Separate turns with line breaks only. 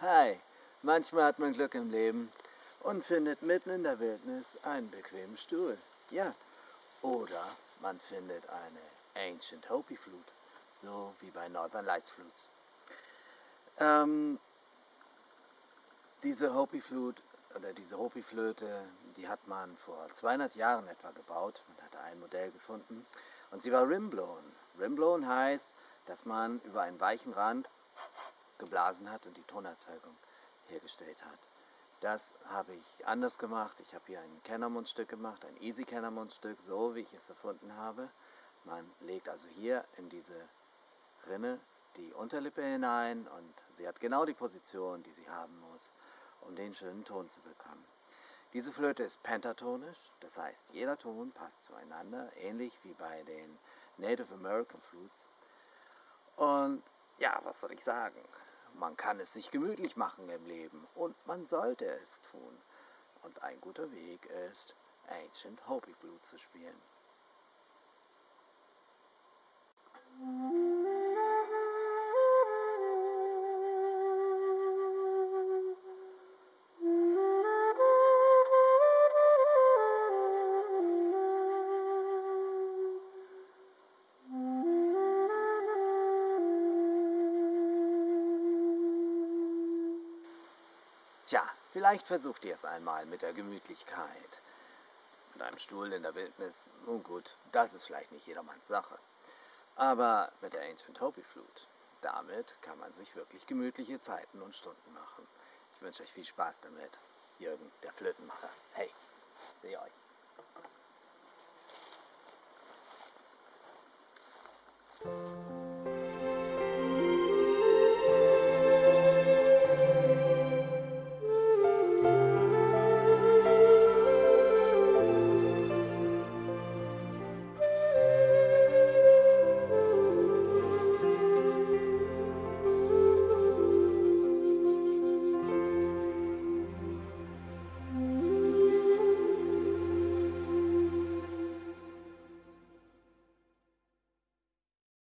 Hi, manchmal hat man Glück im Leben und findet mitten in der Wildnis einen bequemen Stuhl. Ja, oder man findet eine Ancient Hopi Flute, so wie bei Northern Lights Flutes. Ähm, diese Hopi Flute oder diese Hopi Flöte, die hat man vor 200 Jahren etwa gebaut. Man hatte ein Modell gefunden und sie war rimblown. Rimblown heißt, dass man über einen weichen Rand geblasen hat und die Tonerzeugung hergestellt hat. Das habe ich anders gemacht. Ich habe hier ein Kennermundstück gemacht, ein Easy Kennermundstück, so wie ich es erfunden habe. Man legt also hier in diese Rinne die Unterlippe hinein und sie hat genau die Position, die sie haben muss, um den schönen Ton zu bekommen. Diese Flöte ist pentatonisch, das heißt, jeder Ton passt zueinander, ähnlich wie bei den Native American Flutes. Und ja, was soll ich sagen? Man kann es sich gemütlich machen im Leben und man sollte es tun. Und ein guter Weg ist, Ancient Hopi Flute zu spielen. Vielleicht versucht ihr es einmal mit der Gemütlichkeit. Mit einem Stuhl in der Wildnis, nun gut, das ist vielleicht nicht jedermanns Sache. Aber mit der Ancient Hopi Flute, damit kann man sich wirklich gemütliche Zeiten und Stunden machen. Ich wünsche euch viel Spaß damit. Jürgen, der Flötenmacher. Hey, sehe euch.